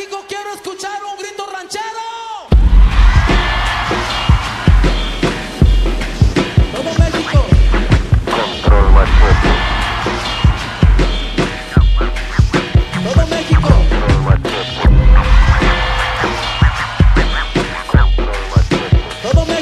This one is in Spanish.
México, quiero escuchar un grito ranchero. Vamos México. Control más Todo México. Todo México. Todo México.